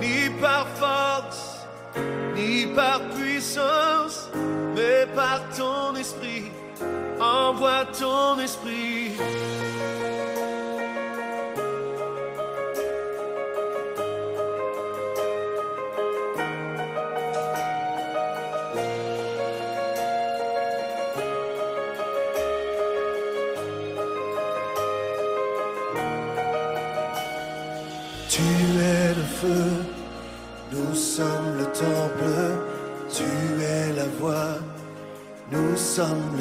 Ni par force, ni par puissance, mais par ton esprit. Envoie ton esprit.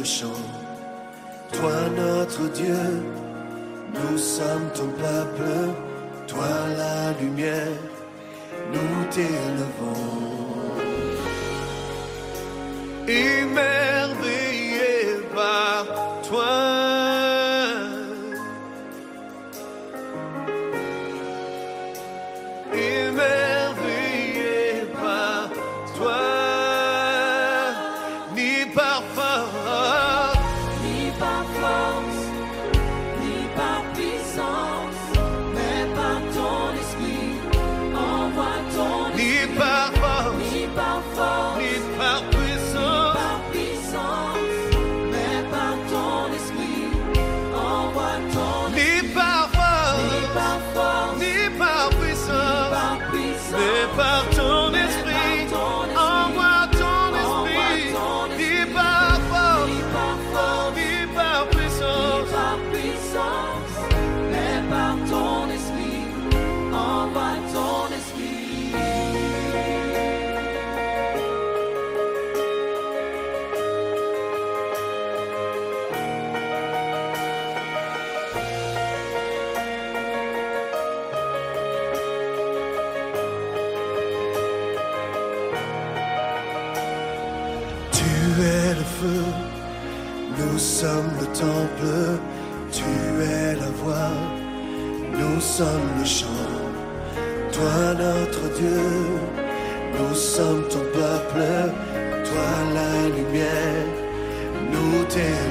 Toi notre Dieu, nous sommes ton peuple, toi la lumière, nous t'élevons. Amen. sin.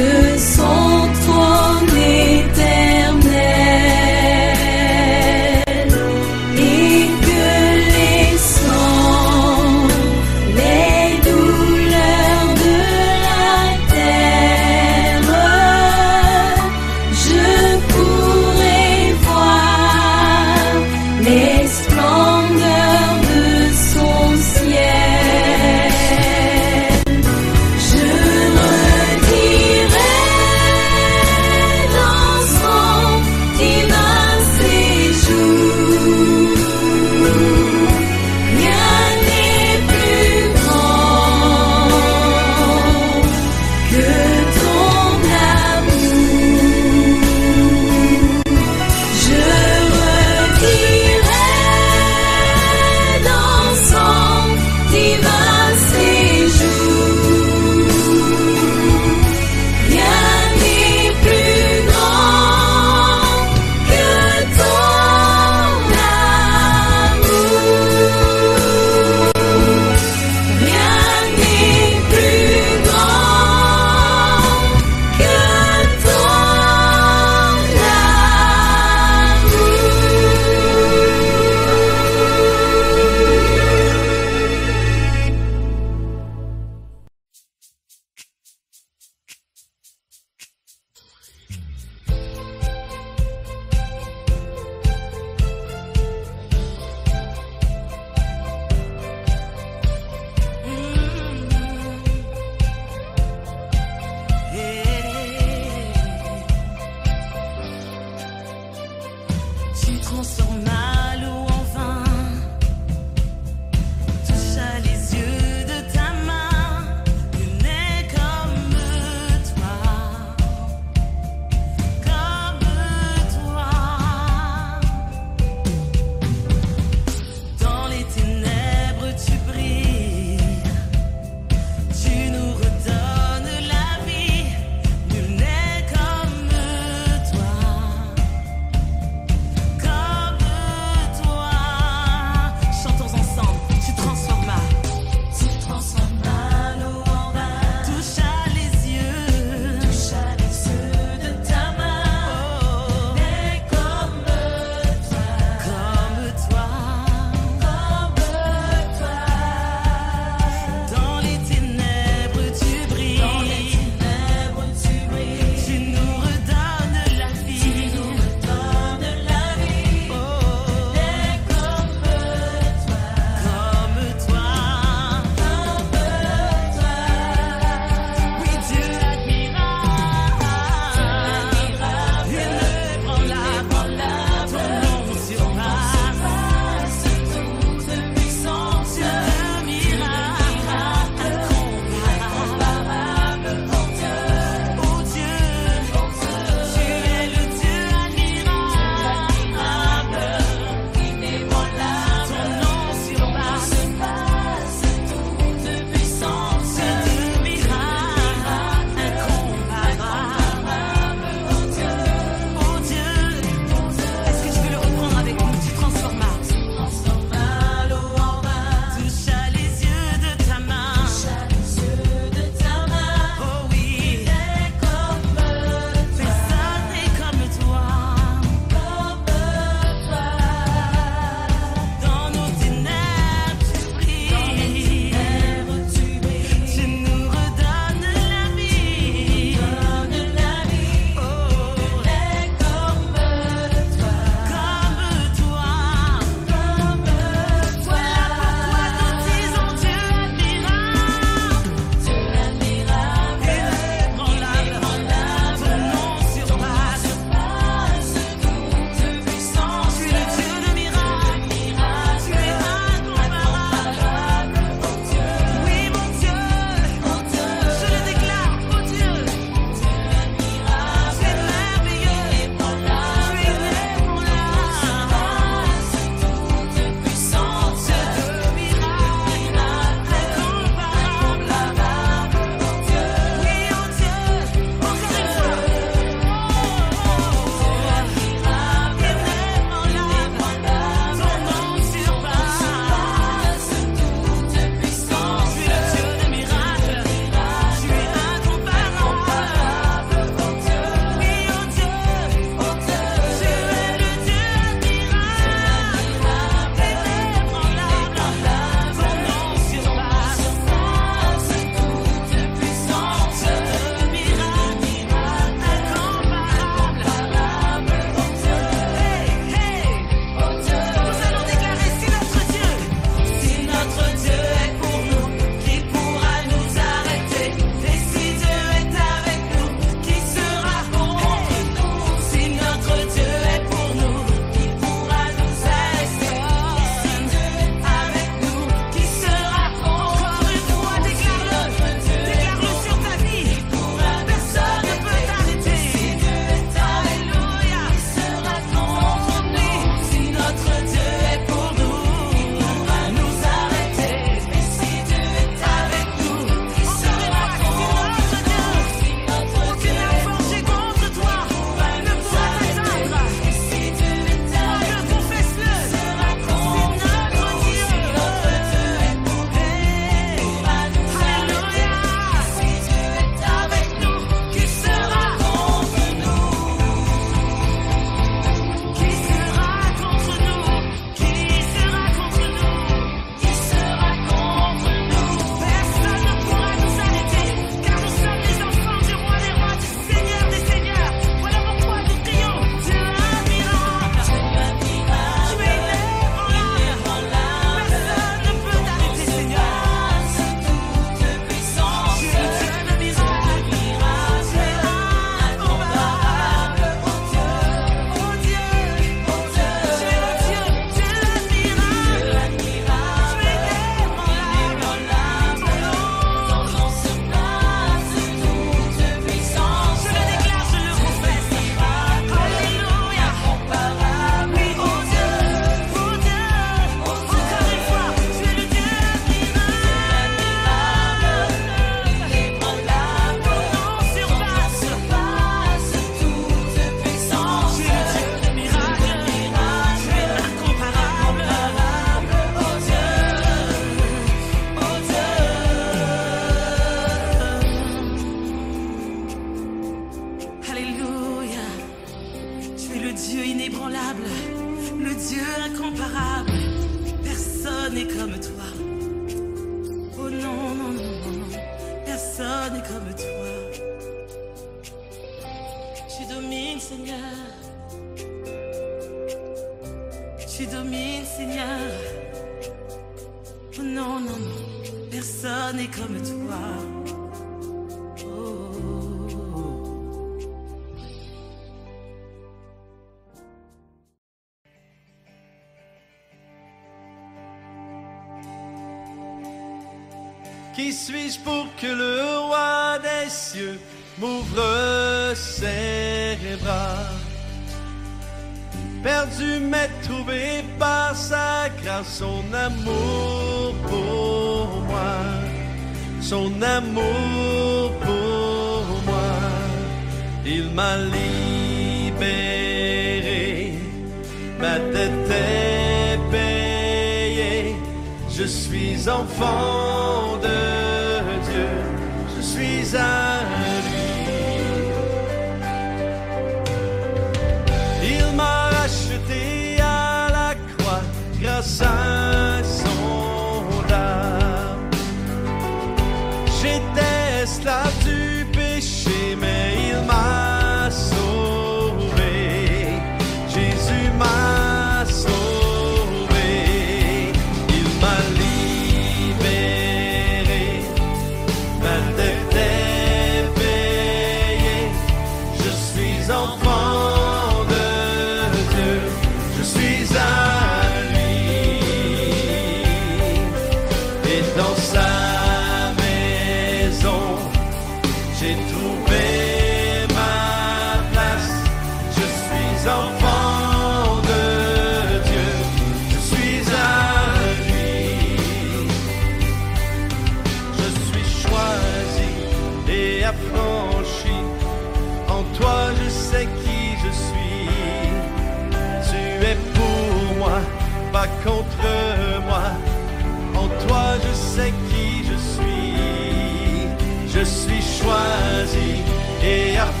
Et affranchi.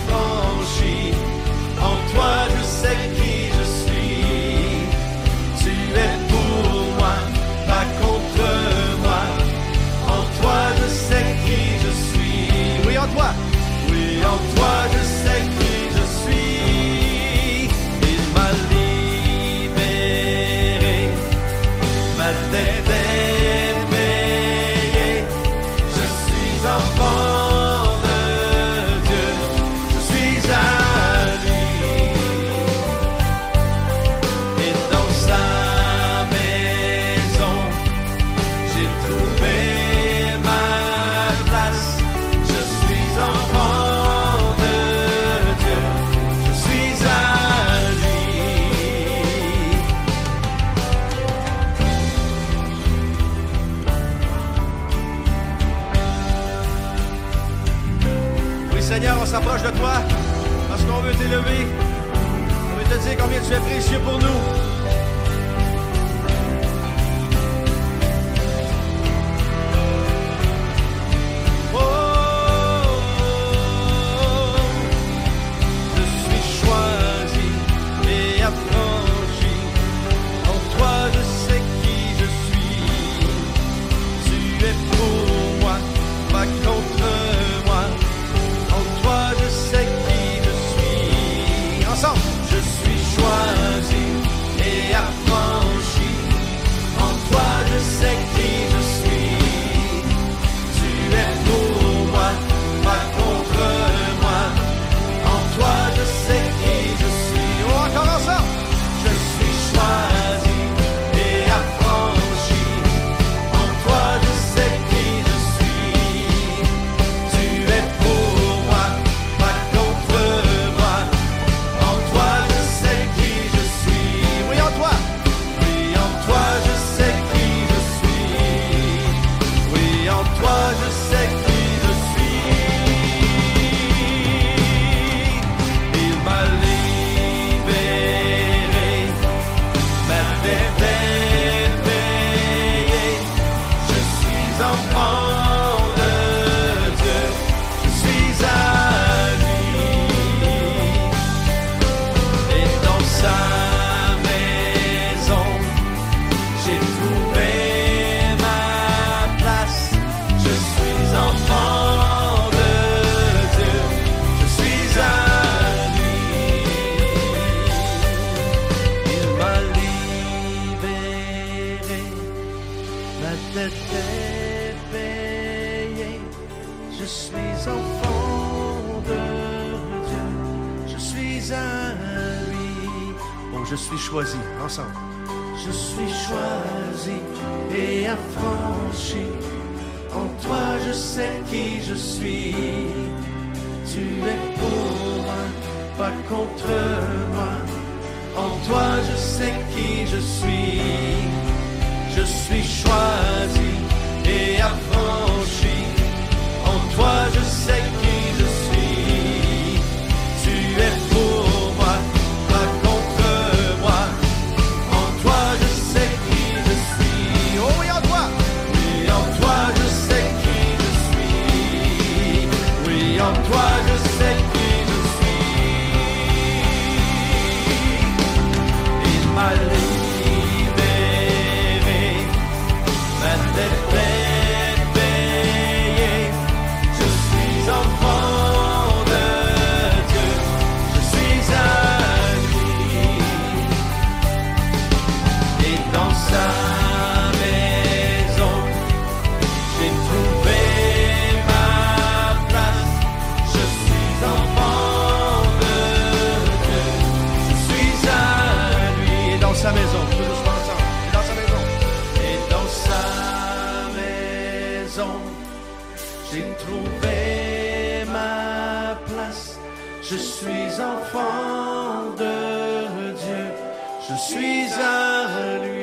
Es précieux pour nous. Je suis à lui.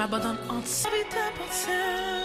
M'abandonne entièrement.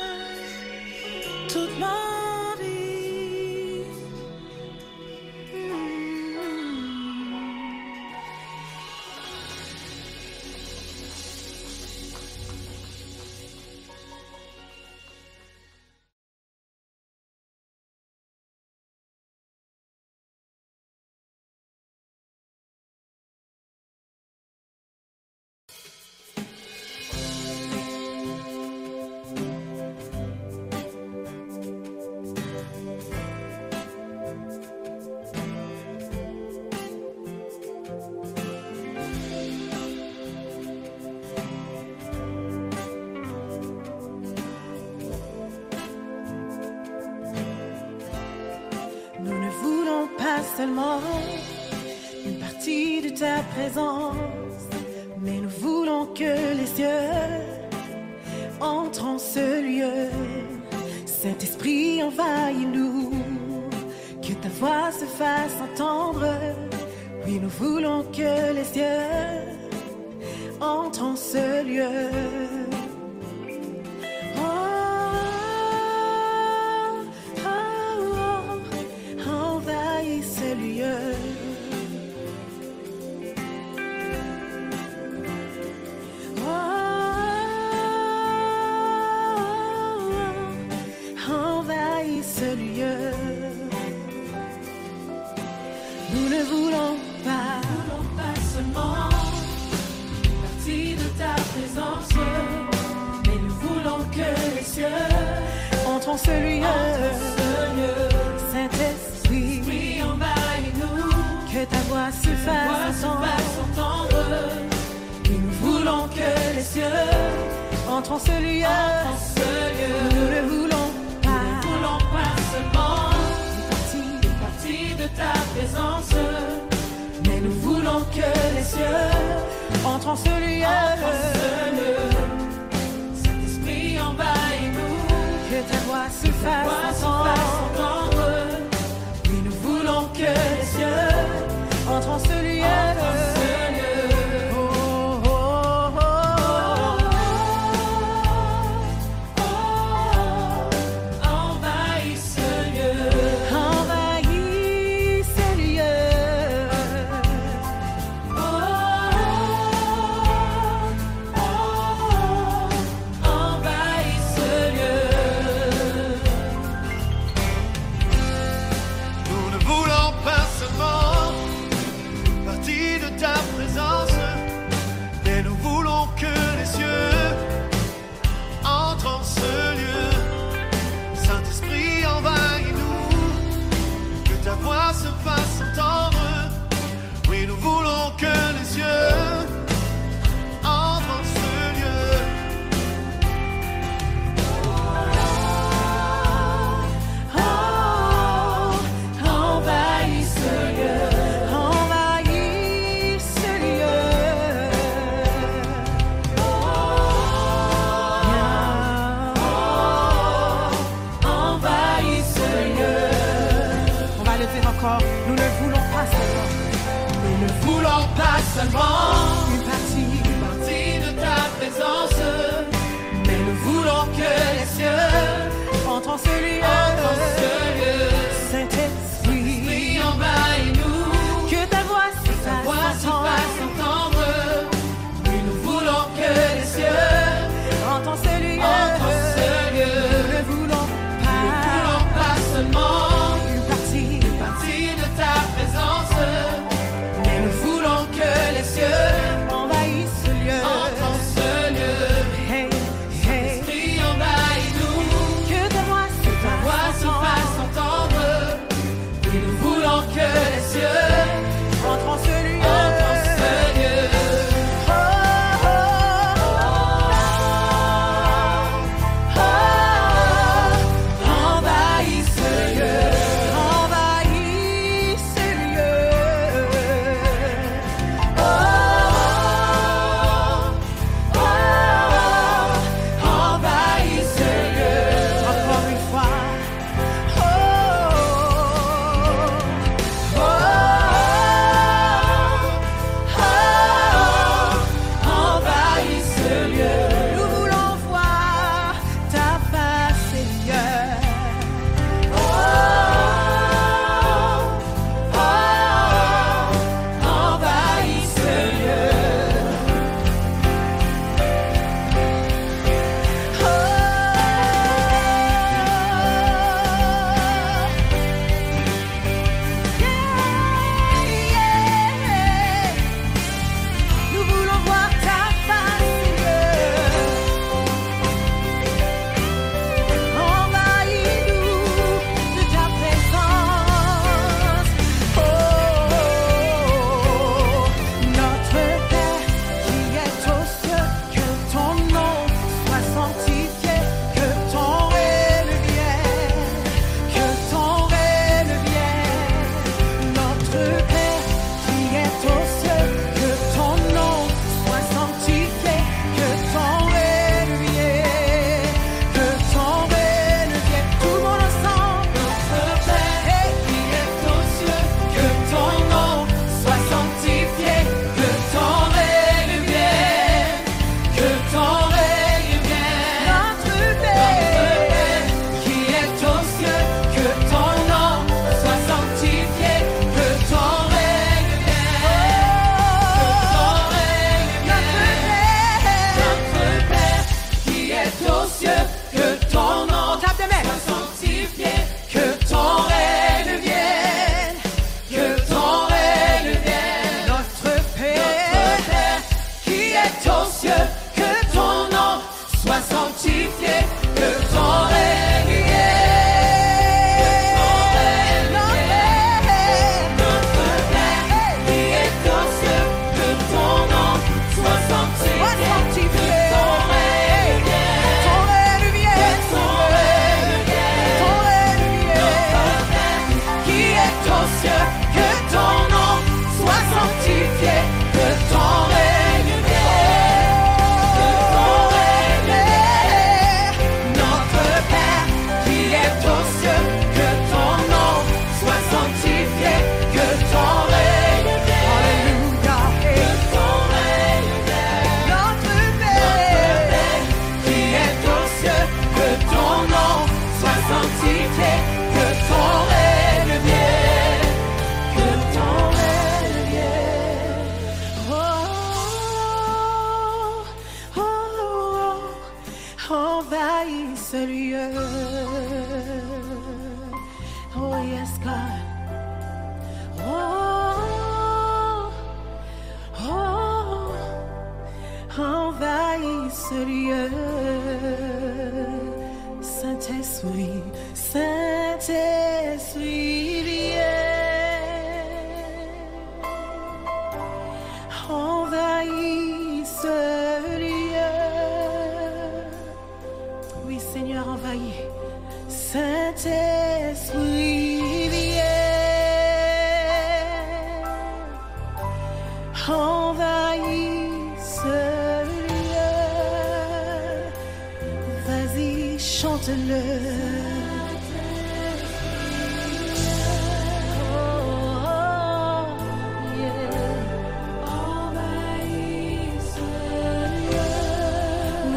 Nous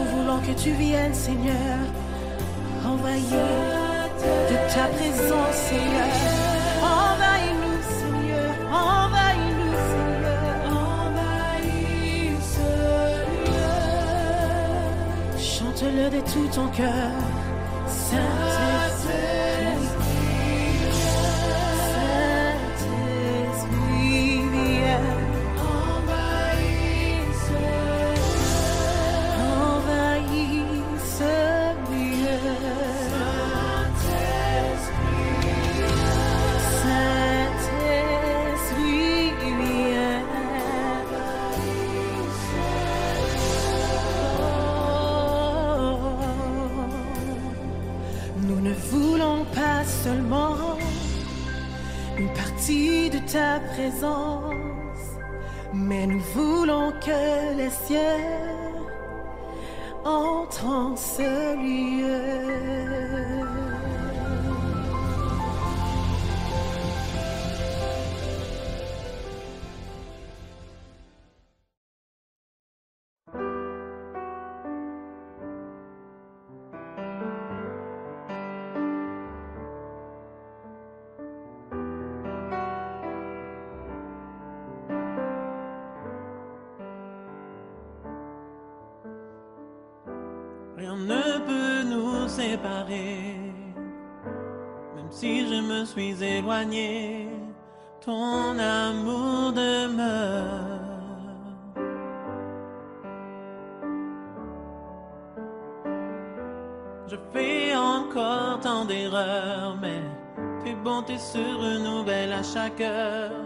voulons que tu viennes, Seigneur, envahir de ta présence, Seigneur. Envahis-nous, Seigneur, envahis-nous, Seigneur. Envahis ce. Chante-le de tout ton cœur, mais nous voulons que les cieux entrent en ce ton amour demeure. Je fais encore tant d'erreurs, mais tes bontés se renouvellent à chaque heure,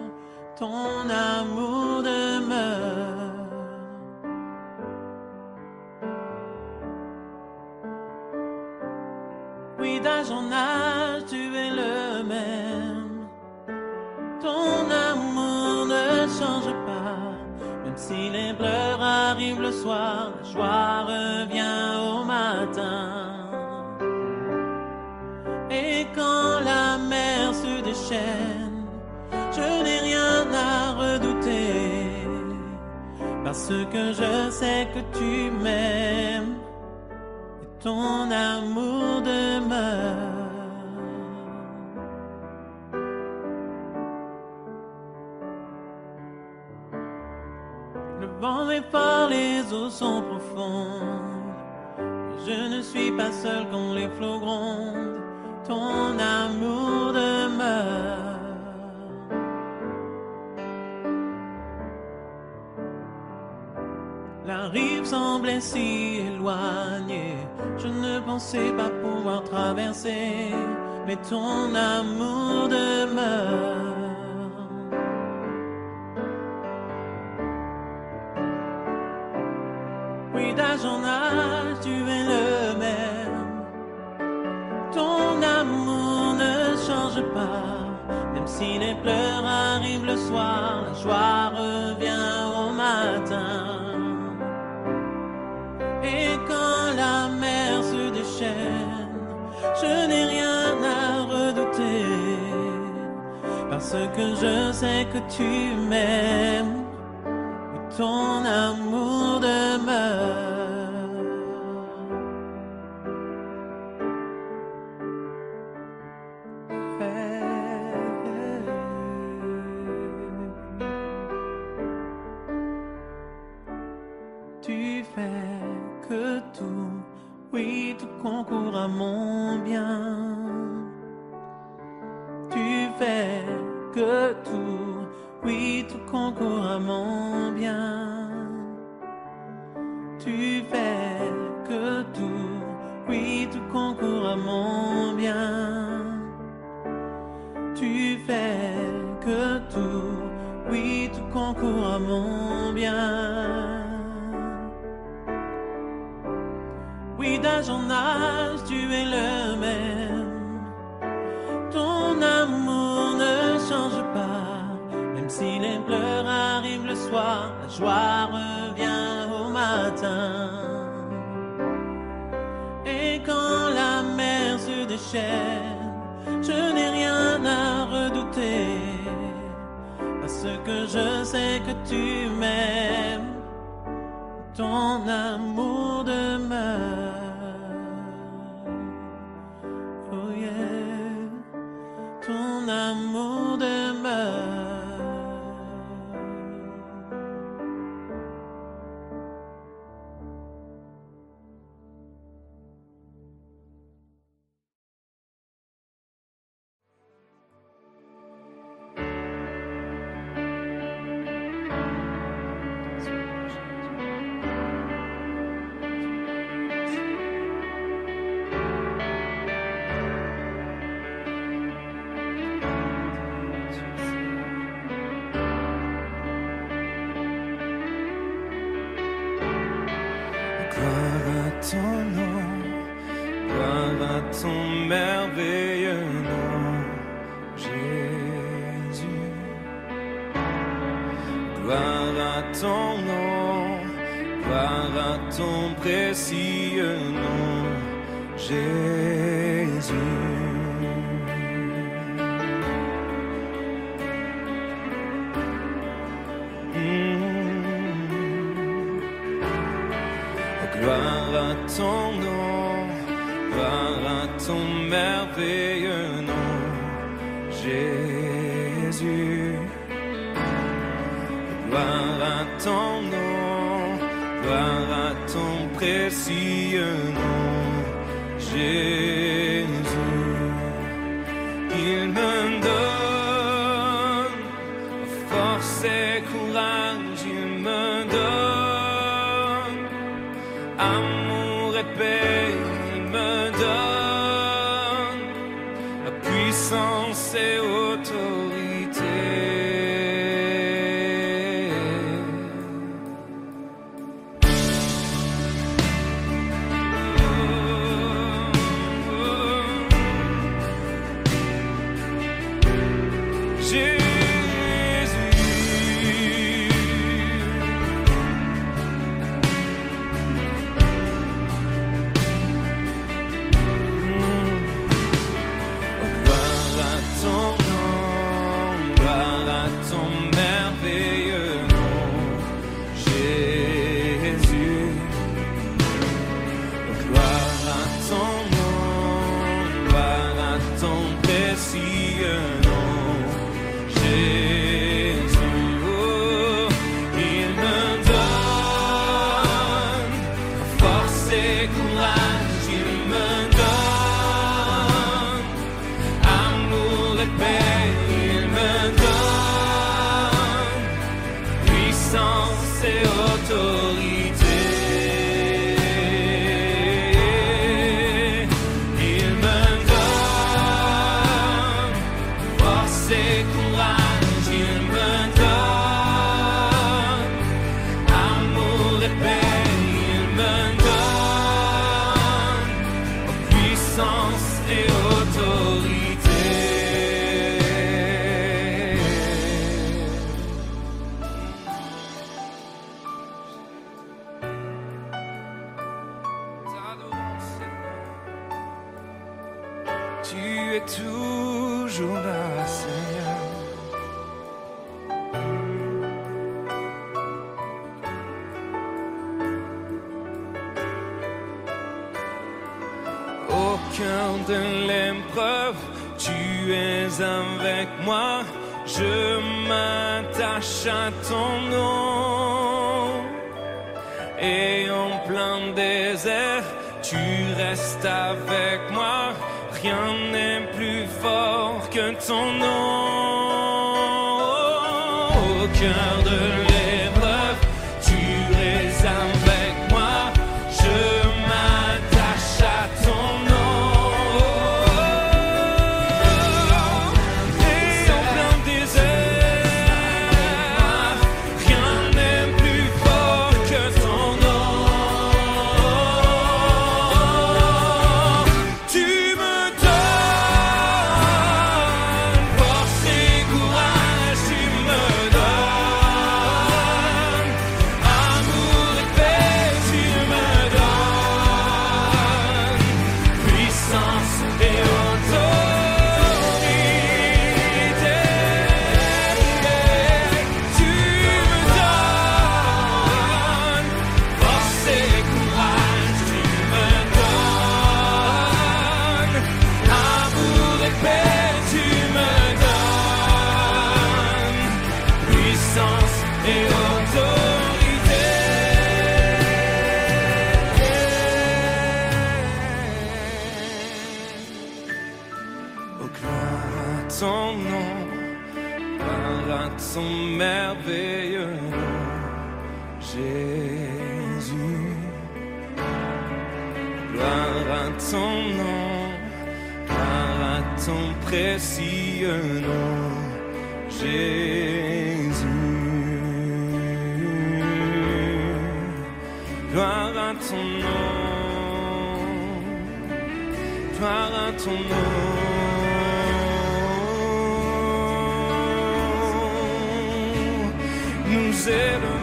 ton amour demeure. Soir, revient au matin. Et quand la mer se déchaîne, je n'ai rien à redouter. Parce que je sais que tu m'aimes et ton amour demeure. Le vent est fort, les eaux sont Je ne suis pas seul quand les flots grondent. Ton amour demeure. La rive semblait si éloignée. Je ne pensais pas pouvoir traverser, mais ton amour demeure. Si les pleurs arrivent le soir, la joie revient au matin. Et quand la mer se déchaîne, je n'ai rien à redouter, parce que je sais que tu m'aimes, ton amour demeure. Mon bien. Tu fais que tout, oui, tout concourt à mon bien. Tu fais que tout, oui, tout concourt à mon bien. Tu fais que tout, oui, tout concourt à mon bien. D'âge en âge, tu es le même. Ton amour ne change pas, même si les pleurs arrivent le soir, la joie revient au matin. Et quand la mer se déchaîne, je n'ai rien à redouter, parce que je sais que tu m'aimes ton amour demeure. Ton amour demeure. Puissance et gloire à ton nom, gloire à ton nom. nous élevons.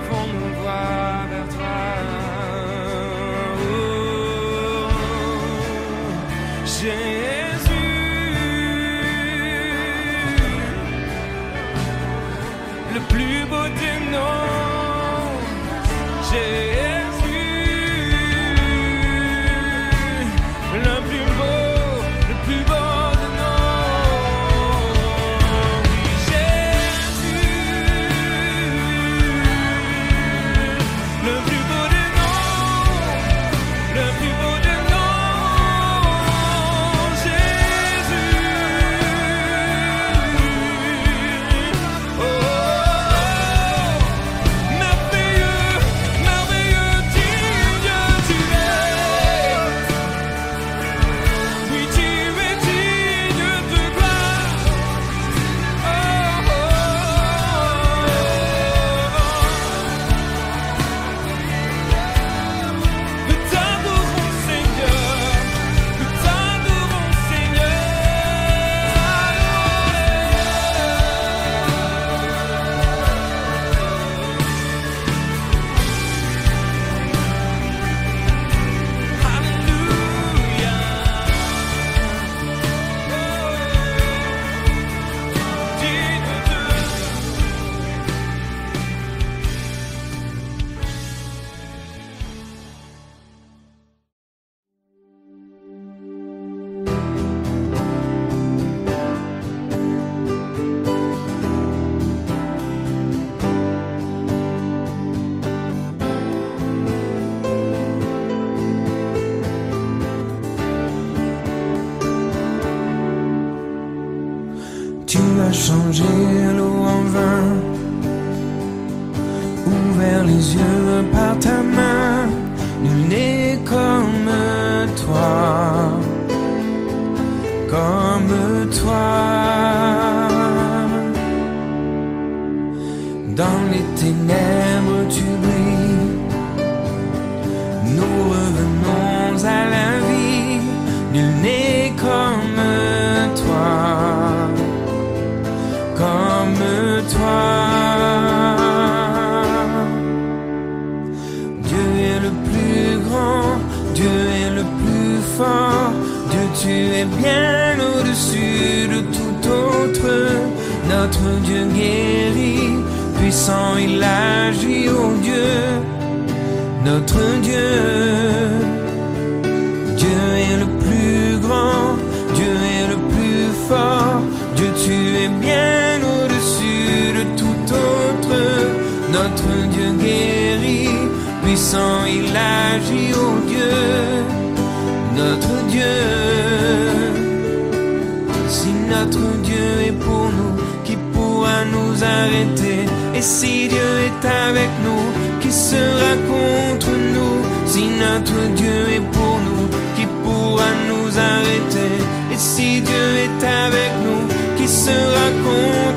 tu es bien au-dessus de tout autre. Notre Dieu guérit, puissant il agit, oh Dieu, notre Dieu. Dieu est le plus grand, Dieu est le plus fort, Dieu tu es bien au-dessus de tout autre. Notre Dieu guérit, puissant il agit. Et si Dieu est avec nous, qui sera contre nous? Si notre Dieu est pour nous, qui pourra nous arrêter? Et si Dieu est avec nous, qui sera contre nous